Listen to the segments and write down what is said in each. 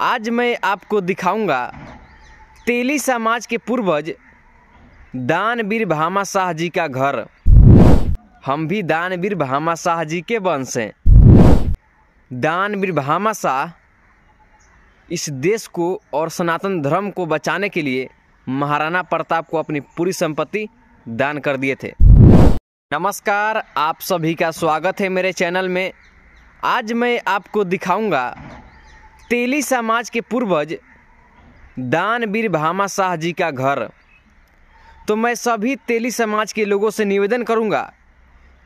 आज मैं आपको दिखाऊँगा तेली समाज के पूर्वज दानवीर भामा शाह जी का घर। हम भी दानवीर भामा शाह जी के वंश हैं। दानवीर भामा शाह इस देश को और सनातन धर्म को बचाने के लिए महाराणा प्रताप को अपनी पूरी संपत्ति दान कर दिए थे। नमस्कार, आप सभी का स्वागत है मेरे चैनल में। आज मैं आपको दिखाऊँगा तेली समाज के पूर्वज दानवीर भामा शाह जी का घर। तो मैं सभी तेली समाज के लोगों से निवेदन करूँगा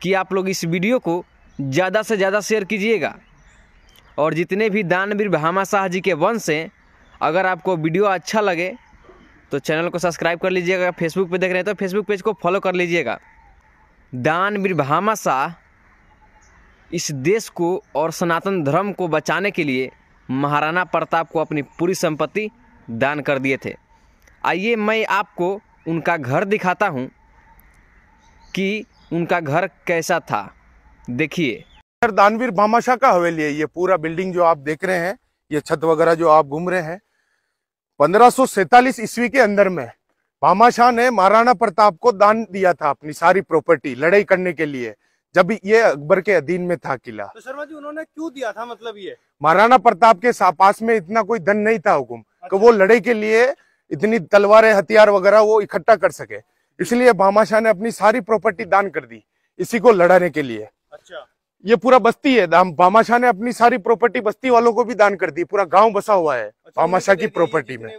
कि आप लोग इस वीडियो को ज़्यादा से ज़्यादा शेयर कीजिएगा। और जितने भी दानवीर भामा शाह जी के वंश हैं, अगर आपको वीडियो अच्छा लगे तो चैनल को सब्सक्राइब कर लीजिएगा। फेसबुक पे देख रहे हैं तो फेसबुक पेज को फॉलो कर लीजिएगा। दानवीर भामा शाह इस देश को और सनातन धर्म को बचाने के लिए महाराणा प्रताप को अपनी पूरी संपत्ति दान कर दिए थे। आइए मैं आपको उनका घर दिखाता हूँ कि उनका घर कैसा था। देखिए। सर दानवीर भामाशाह का हवेली है। ये पूरा बिल्डिंग जो आप देख रहे हैं ये छत वगैरह जो आप घूम रहे हैं पंद्रह ईस्वी के अंदर में भामाशाह ने महाराणा प्रताप को दान दिया था अपनी सारी प्रॉपर्टी लड़ाई करने के लिए जब ये अकबर के अधीन में था किला। तो शर्मा जी उन्होंने क्यों दिया था मतलब ये? महाराणा प्रताप के पास में इतना कोई धन नहीं था हुकुम अच्छा। कि वो लड़े के लिए इतनी तलवारें हथियार वगैरह वो इकट्ठा कर सके। इसलिए भामाशाह ने अपनी सारी प्रॉपर्टी दान कर दी इसी को लड़ाने के लिए। अच्छा। ये पूरा बस्ती है। दाम- भामाशाह ने अपनी सारी प्रॉपर्टी बस्ती वालों को भी दान कर दी। पूरा गाँव बसा हुआ है अच्छा, भामाशाह की प्रॉपर्टी में।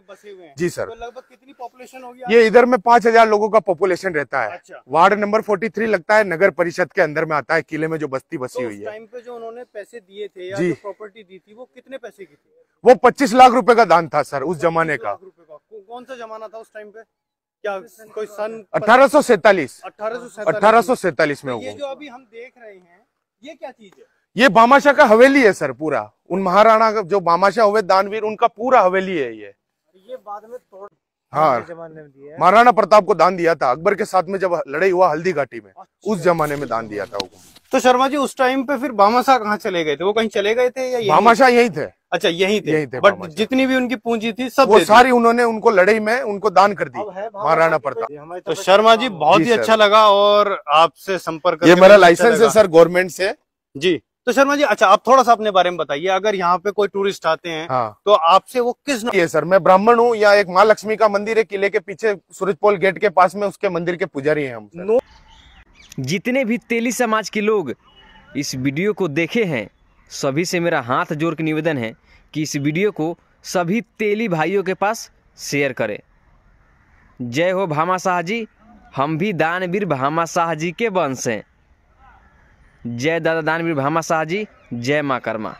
जी सर तो लगभग कितनी पॉपुलेशन होगी ये इधर में पाँच हज़ार लोगों का पॉपुलेशन रहता है। अच्छा। वार्ड नंबर 43 लगता है नगर परिषद के अंदर में आता है किले में जो बस्ती बसी तो हुई है। टाइम पे जो उन्होंने पैसे दिए थे या जी। प्रॉपर्टी दी थी वो कितने पैसे की थी? वो 25 लाख रुपये का दान था सर उस जमाने का। कौन सा जमाना था उस टाइम पे? क्या कोई सन? अठारह सौ सैतालीस। अठारह सौ सैतालीस में। ये हुआ। जो अभी हम देख रहे हैं ये क्या चीज़ है? ये बामाशाह का हवेली है सर पूरा। उन महाराणा का जो बामाशाह हुए दानवीर उनका पूरा हवेली है ये। ये बाद में तोड़ हाँ। जमाने में दिया महाराणा प्रताप को दान दिया था अकबर के साथ में जब लड़ाई हुआ हल्दी घाटी में उस जमाने में दान दिया था वो तो शर्मा जी उस टाइम पे फिर बामाशाह कहाँ चले गए थे? वो कहीं चले गए थे या बामाशाह यही थे। अच्छा यही थे। यही थे बट जितनी भी उनकी पूंजी थी सब वो। सारी उन्होंने उनको लड़ाई में उनको दान कर दी महाराणा प्रताप। तो शर्मा जी बहुत ही अच्छा लगा और आपसे संपर्क ये मेरा अच्छा लाइसेंस है सर गवर्नमेंट से। जी तो शर्मा जी अच्छा आप थोड़ा सा अपने बारे में बताइए अगर यहाँ पे कोई टूरिस्ट आते हैं हाँ। तो आपसे वो किस ये सर मैं ब्राह्मण हूँ या एक माँ लक्ष्मी का मंदिर है किले के पीछे सूरजपोल गेट के पास में उसके मंदिर के पुजारी हैं हम जितने भी तेली समाज के लोग इस वीडियो को देखे हैं सभी से मेरा हाथ जोड़ के निवेदन है कि इस वीडियो को सभी तेली भाइयों के पास शेयर करें। जय हो भामा शाह जी, हम भी दानवीर भामा शाह जी के वंश हैं। जय दादा दानवीर भामा शाह जी, जय माँ कर्मा।